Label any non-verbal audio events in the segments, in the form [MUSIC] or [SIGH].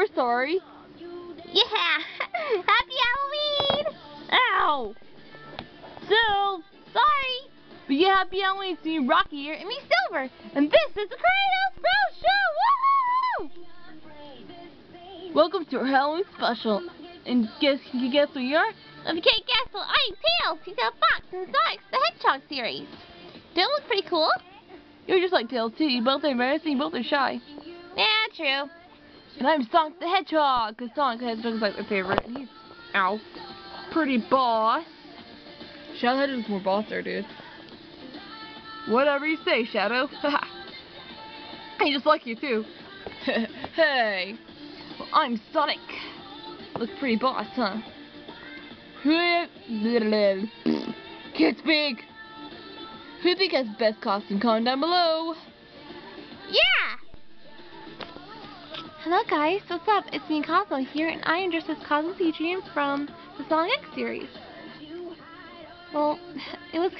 we're sorry. Yeah. [LAUGHS] Happy Halloween. Ow! So, sorry. But yeah, happy Halloween to you, Rocky here, and me, Silver. And this is the Cranidos Bro Show! Woohoo! Welcome to our Halloween special. And guess, can you guess who you are? If you can't guess, well, I'm Tails. He's a fox in Sonic the Hedgehog series. Don't look pretty cool? You're just like Tails, too. You both are embarrassing, you both are shy. Yeah, true. And I'm Sonic the Hedgehog, because Sonic the Hedgehog is like my favorite. And he's, ow, pretty boss. Shadow Hedgehog's more boss there, dude. Whatever you say, Shadow. [LAUGHS] I just like you, too. [LAUGHS] hey. Well, I'm Sonic. Look pretty boss, huh? [LAUGHS] Can't speak. Who think has best costume? Comment down below. Yeah! Hello guys, what's up? It's me Cosmo here, and I am dressed as Cosmo Adrian from the Sonic X series. Well, [LAUGHS] it was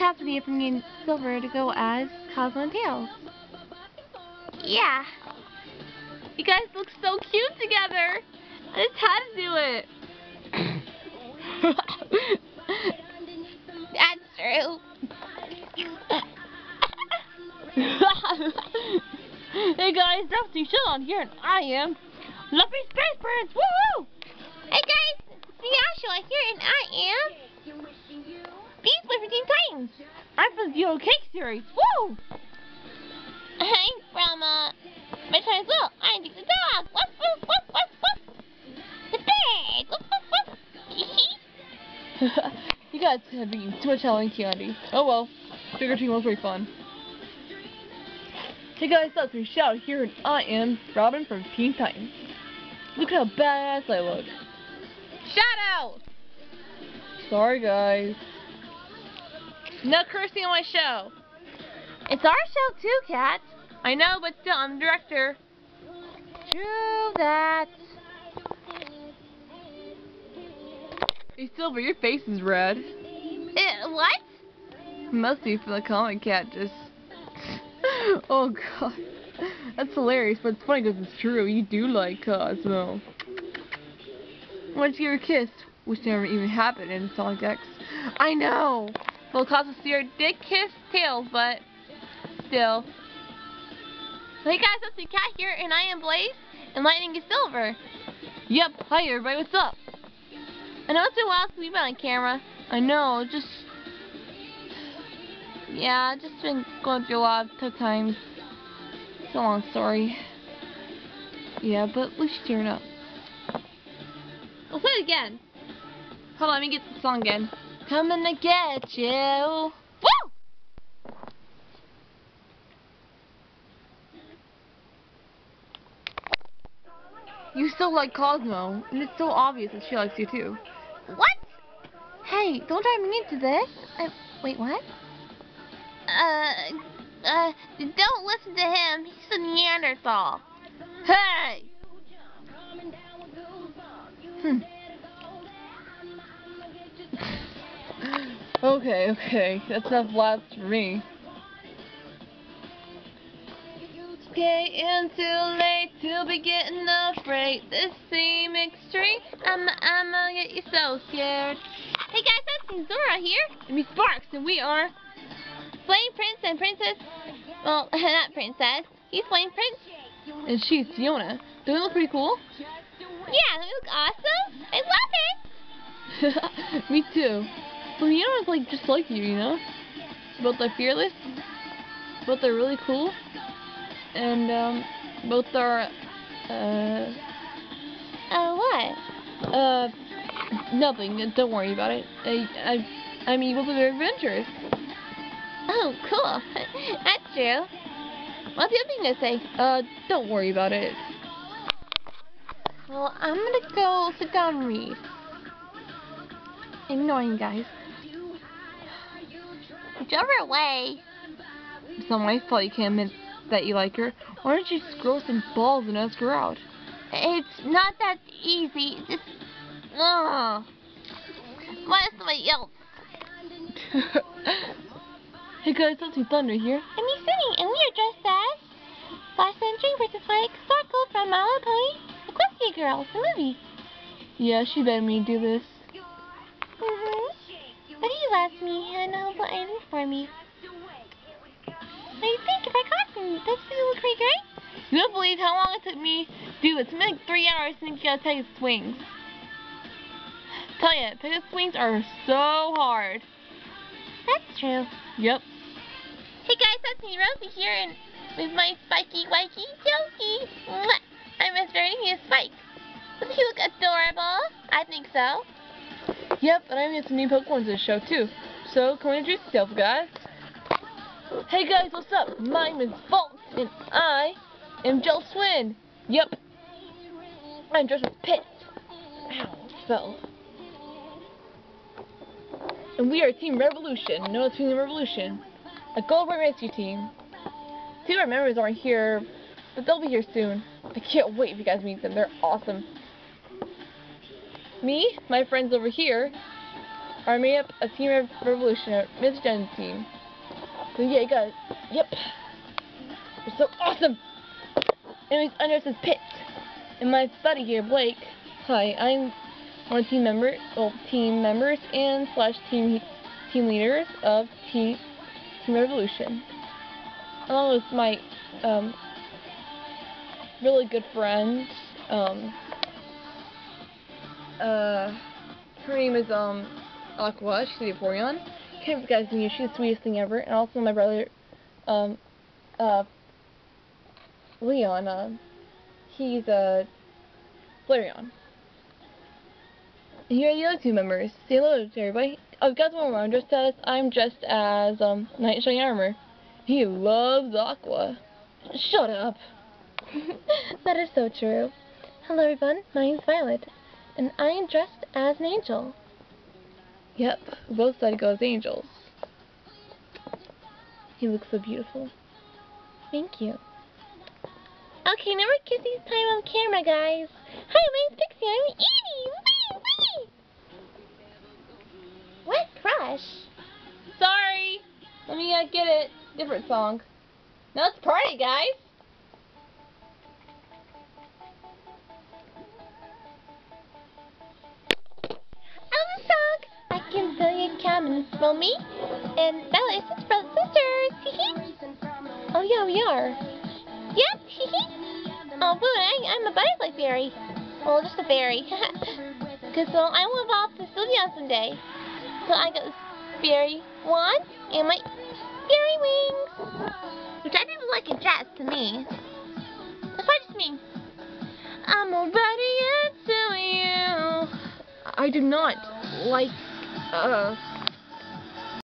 for me and Silver to go as Cosmo and Tails. Yeah. You guys look so cute together. I just had to do it. [COUGHS] [LAUGHS] hey guys, Dusty Sean here, and I am Lumpy Space Prince. Woohoo! Hey guys, it's here, and I am Beast Boy from Teen Titans. I'm from the Yellow Cake series. Woo! I'm from uh, as well. I'm the dog. Woof woof woof woof woof. The pig. Woof woof woof. [LAUGHS] you guys have been too much Halloween candy. Oh well, or treating was pretty fun. Hey guys, that's me Shadow here, and I am Robin from Teen Titans. Look how badass I look. Shadow. Sorry guys. No cursing on my show. It's our show too, Cat. I know, but still, I'm the director. True that. Hey Silver, your face is red. Uh, what? Must be from the comic cat just... [LAUGHS] oh god. That's hilarious, but it's funny because it's true. You do like uh, Cosmo. Why don't you give her a kiss? Which never even happened in Sonic X. I know! Well, Cosmo Sphere did kiss Tails, but still. Hey guys, it's the cat here, and I am Blaze, and Lightning is Silver. Yep, hi everybody, what's up? I know it's been a while since we've been on camera. I know, just... Yeah, i just been going through a lot of tough times. It's a long story. Yeah, but at least cheering up. We'll play it again. Hold on, let me get the song again. Coming to get you. Woo! You still like Cosmo, and it's so obvious that she likes you too. What? Hey, don't drive me into this. Uh, wait, what? Uh, uh, don't listen to him. He's a Neanderthal. Hey! Hmm. okay, okay. That's enough laughs for me. Getting too late to be getting afraid. This seems extreme. I'm, I'ma get you so scared. Hey guys, that's Zora here. And me Sparks, and we are Flame Prince and Princess. Well, [LAUGHS] not Princess. He's playing Prince. And she's Fiona. Do they look pretty cool? Yeah, they look awesome. I love it. [LAUGHS] me too. But Fiona's like just like you, you know? Both are fearless. Both are really cool. And um, both are uh. Uh, what? Uh, nothing. Don't worry about it. I, I, I mean, both are very adventurous. Oh, cool. [LAUGHS] That's true. What's the other thing to say? Uh, don't worry about it. Well, I'm gonna go sit down and read. Ignoring guys. Get her away. It's not my fault you can't admit that you like her. Why don't you just grow some balls and ask her out? It's not that easy. Just, ugh. Why is somebody else? [LAUGHS] [LAUGHS] hey guys, me Thunder here. And me Sunny, and we are dressed as Flash and versus like Sparkle from My Little Pony Equestria Movie Girl, the movie. Yeah, she begged me do this. Mm-hmm. What do you ask me and a little item for me? What do you think if I got from you? Does it look pretty great? You don't believe how long it took me to do this. It's been like three hours to think out Pegasus swings. Tell you, Pegasus swings are so hard. That's true. Yep. Hey guys, that's me, Rosie here, and with my spiky wikey jokey. Mwah! I'm Rarity, he Spike. Doesn't he look adorable? I think so. Yep, and I'm getting some new Pokemon to the show too. So, come on, introduce yourself, guys. Hey guys, what's up? My name is Volt, and I am Joe Swin. Yep. I'm dressed as Pit. Ow, fell. And we are Team Revolution. No, Team Revolution. A White Rescue team. Two of our members aren't here, but they'll be here soon. I can't wait if you guys meet them. They're awesome. Me, my friends over here, are made up of Team Rev Revolution, a Miss team. So yeah, you guys, yep. You're so awesome! Anyways, I'm dressed Pit. And my buddy here, Blake, hi, I'm one team member, well, team members and slash team team leaders of Team Team Revolution. Along with my um, really good friend, um, uh, her name is um Aqua. She's the Vaporeon. Can't guys her. She's the sweetest thing ever. And also my brother, um, uh, Leon. Uh, he's a Flareon. Here are the other two members. Say hello to everybody. Oh, guys, one more. I'm dressed as I'm dressed as um Knight in Shining Armor. He loves Aqua. Shut up. [LAUGHS] that is so true. Hello everyone, my name's Violet, and I am dressed as an angel. Yep, both to go as angels. He looks so beautiful. Thank you. Okay, now we're kissing time on camera, guys. Hi, my name's Pixie. I'm Edie. Crush? Sorry. Let me uh, get it. Different song. Now let's party, guys. I'm a song. I can feel you coming for me. And Bella is brother sisters. Oh yeah, we are. Yep. Oh boo, I, I'm a butterfly fairy. Well, just a fairy. [LAUGHS] Cause so I will evolve to Sylveon someday. So I got this fairy wand and my fairy wings. Which I didn't like a dress to me. That's why just me. I'm already into you. I do not like uh